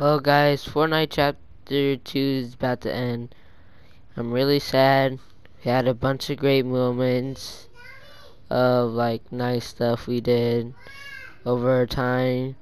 Well guys, Fortnite chapter 2 is about to end. I'm really sad. We had a bunch of great moments of like nice stuff we did over time.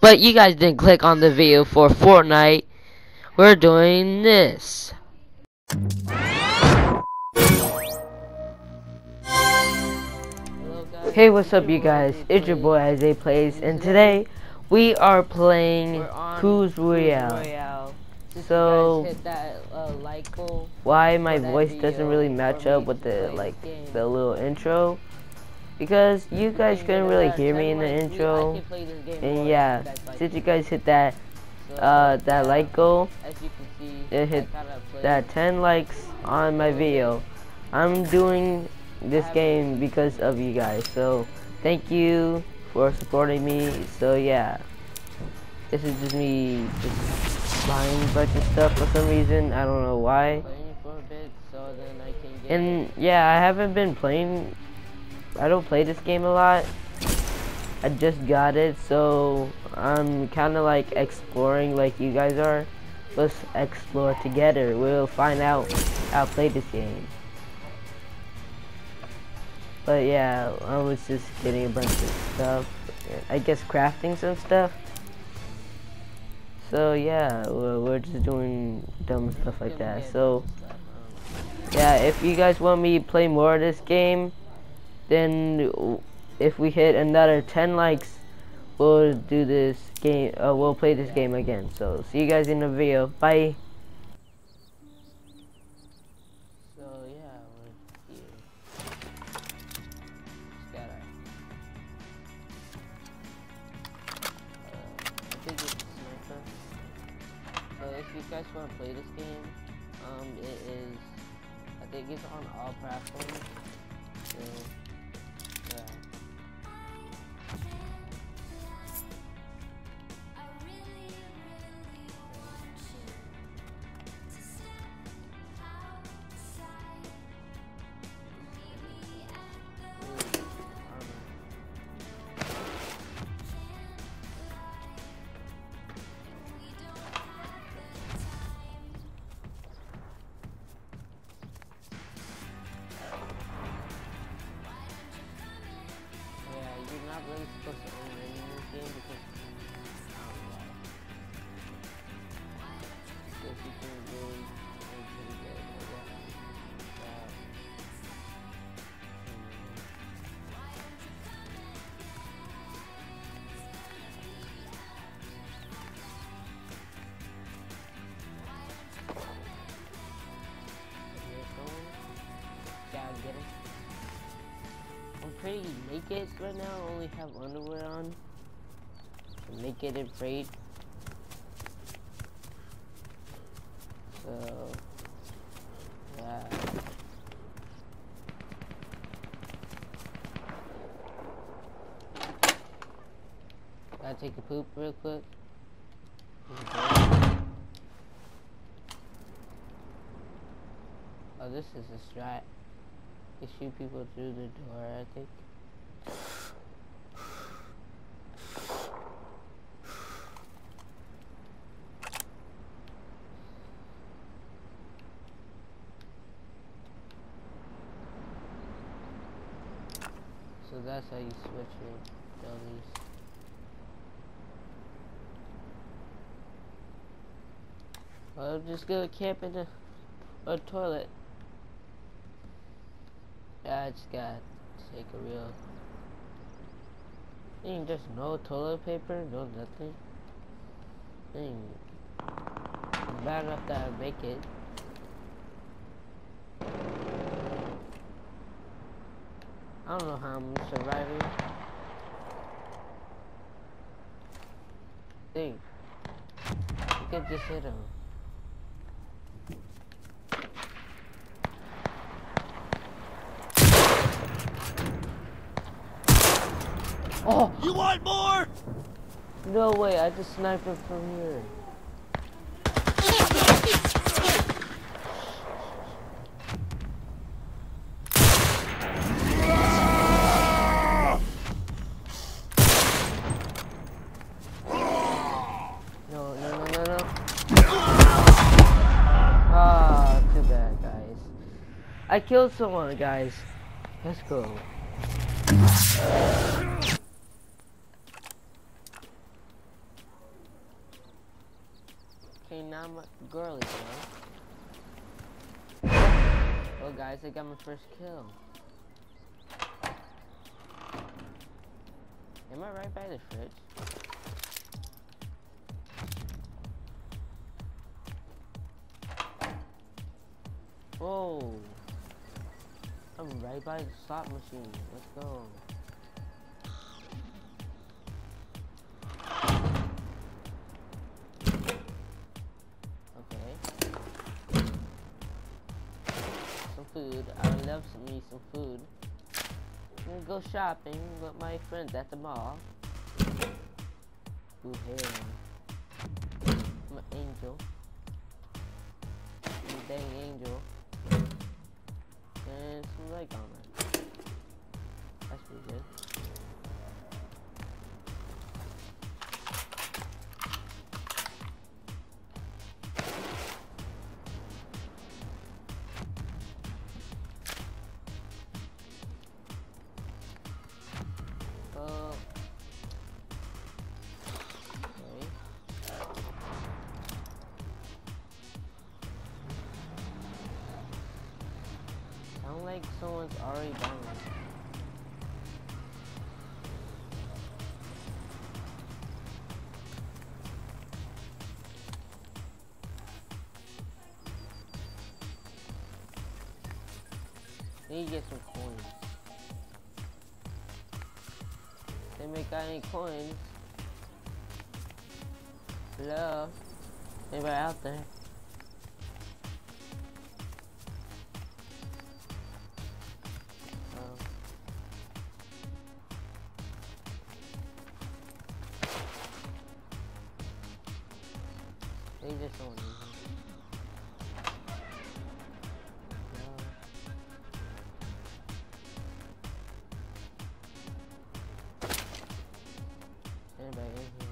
But you guys didn't click on the video for Fortnite. We're doing this. Hey, what's up, you guys? It's your boy Isaiah Plays, and today we are playing Who's Royale. So, why my voice doesn't really match up with the like the little intro? Because you guys couldn't really hear me in the intro, and yeah, since you guys hit that uh, that like goal, it hit that 10 likes on my video. I'm doing this game because of you guys. So thank you for supporting me. So yeah, this is just me just buying a bunch of stuff for some reason. I don't know why. And yeah, I haven't been playing. I don't play this game a lot. I just got it, so I'm kind of like exploring like you guys are. Let's explore together. We'll find out how to play this game. But yeah, I was just getting a bunch of stuff. I guess crafting some stuff. So yeah, we're just doing dumb stuff like that. So yeah, if you guys want me to play more of this game, then if we hit another 10 likes, we'll do this game, uh, we'll play this game again. So see you guys in the video. Bye. Pretty naked right now. I only have underwear on. naked and afraid. So, yeah. Gotta take a poop real quick. Oh, this is a strat shoot people through the door, I think. So that's how you switch your bellies. I'm just gonna camp in a, a toilet. Just gotta take a real. Ain't just no toilet paper, no nothing. Ain't bad enough that I make it. I don't know how I'm surviving. Think. You could just hit him. Oh! You want more? No way, I just sniped him from here. No, no, no, no, no. Ah, too bad, guys. I killed someone, guys. Let's go. I'm girly guys, I got my first kill. Am I right by the fridge? Whoa. I'm right by the slot machine. Let's go. Love to eat some food. I'm gonna go shopping with my friends at the mall. Ooh, hey. I'm an angel. I'm a dang angel and some leg armor. That's pretty good. Someone's already done it. Need to get some coins. They make got any coins? Hello? Anybody out there? Anybody in here?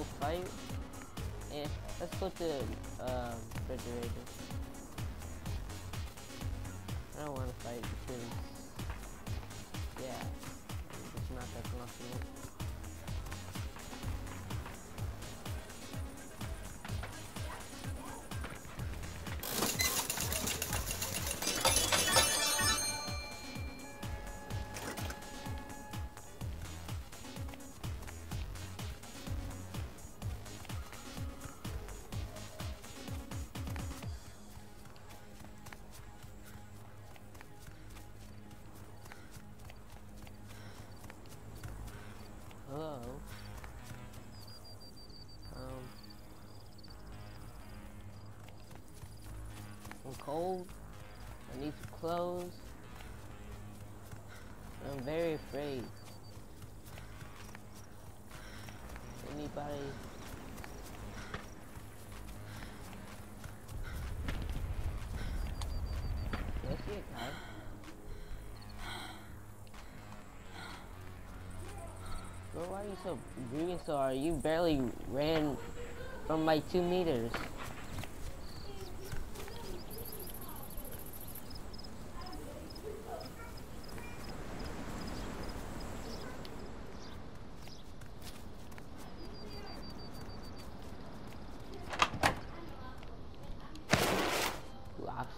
Go fight? Yeah, let's go to the um, refrigerator. I don't want to fight because, yeah, it's not that confident. Cold. I need some clothes. I'm very afraid. Anybody? Yes, see a guy. Bro, why are you so green so hard? You barely ran from like two meters.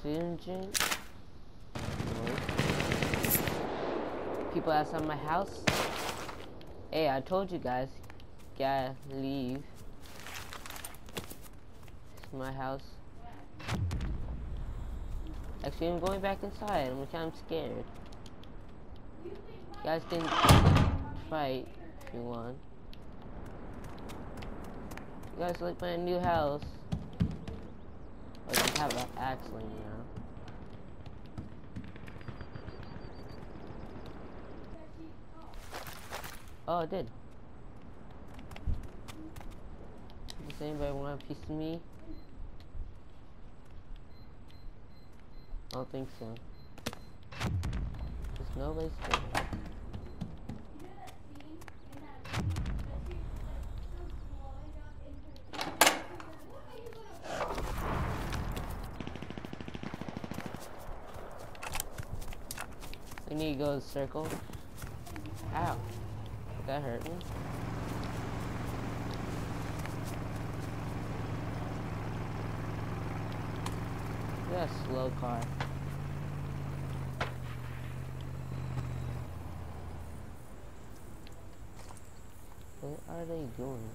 Oxygen? People outside my house? Hey, I told you guys, gotta leave. It's my house. Actually, I'm going back inside. I'm kind of scared. You guys can fight if you want. You guys like my new house. Have an axe laying around. Oh, I did. Does anybody want a piece of me? I don't think so. There's nobody's need to go circle. Ow. That hurt me. That slow car. Where are they doing?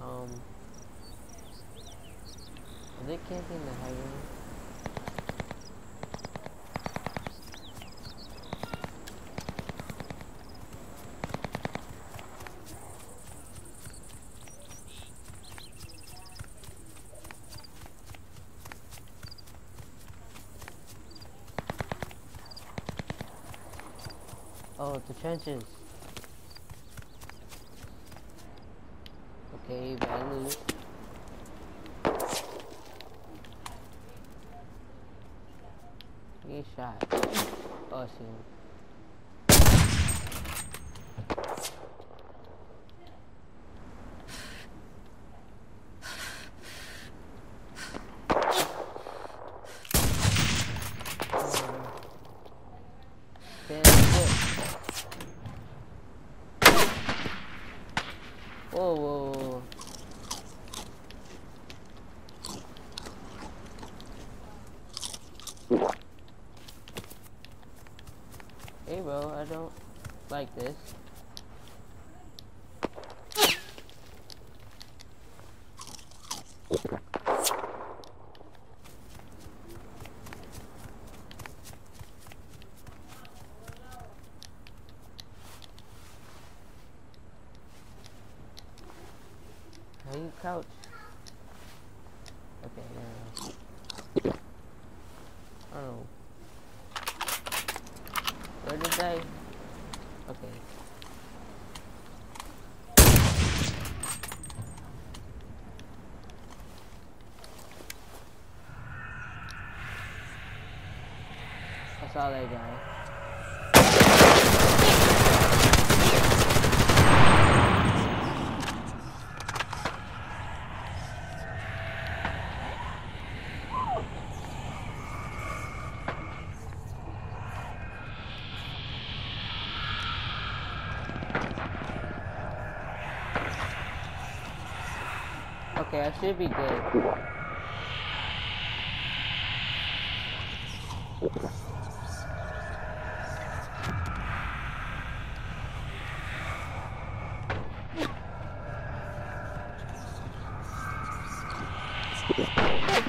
Um, they camping the highway? Oh, the trenches. Okay, bad loot. Get shot. Oh, I see him. Damn, shit. Whoa, whoa, whoa. Hey, bro, I don't like this. How you couch? Okay, there we go. Oh. Where did I? Okay. I saw that guy. Okay, I should be good. Who's this guy?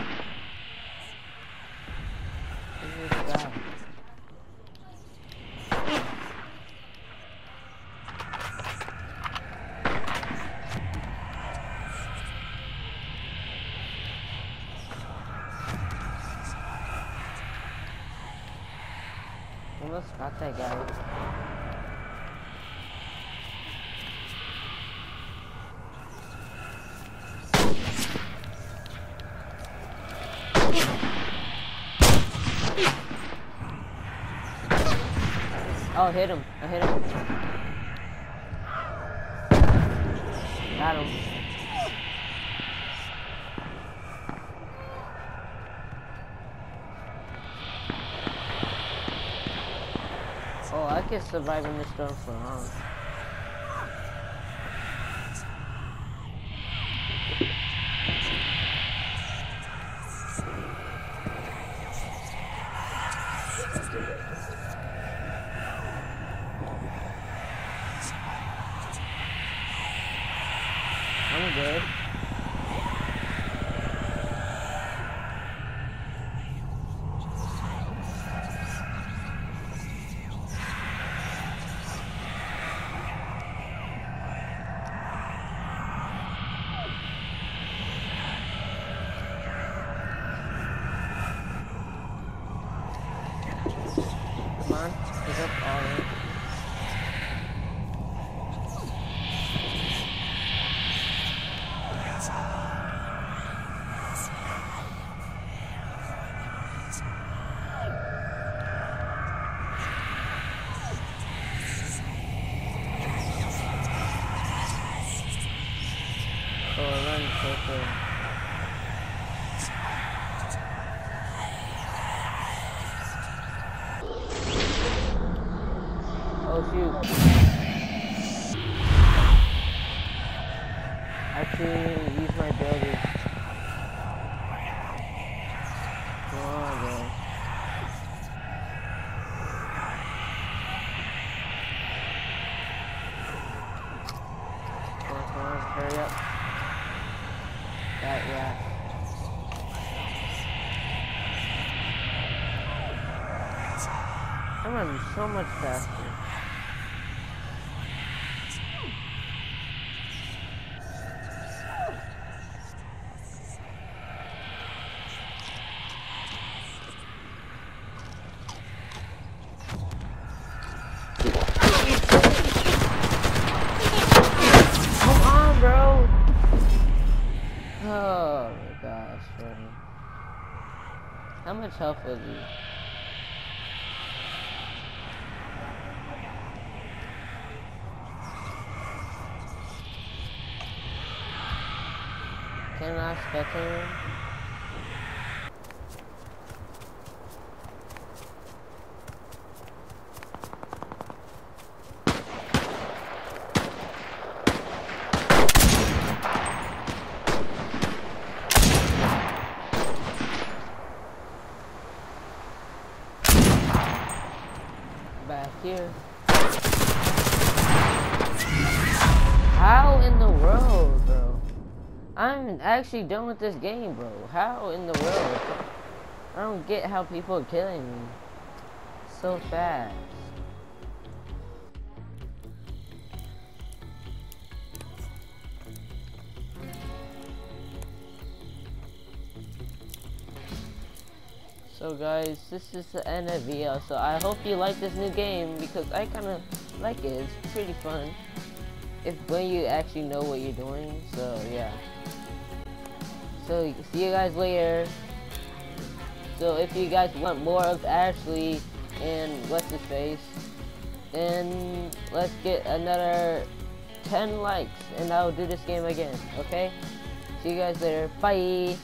Almost got that guy. Oh, hit him. I hit him. Got him. Oh, I can survive in this storm for long. I'm good. run quicker. Oh shoot. Actually, use my ability. Come on, on, hurry up. That, yeah. I'm running so much faster. Come on, bro. Oh my gosh, bro. How much health was he? Can I spectate him? Back here. How in the world, bro? I'm actually done with this game, bro. How in the world? I don't get how people are killing me so fast. So guys, this is the end of video. So I hope you like this new game because I kind of like it. It's pretty fun. If when you actually know what you're doing. So yeah. So see you guys later. So if you guys want more of Ashley and what's his face, then let's get another 10 likes and I'll do this game again. Okay? See you guys later. Bye.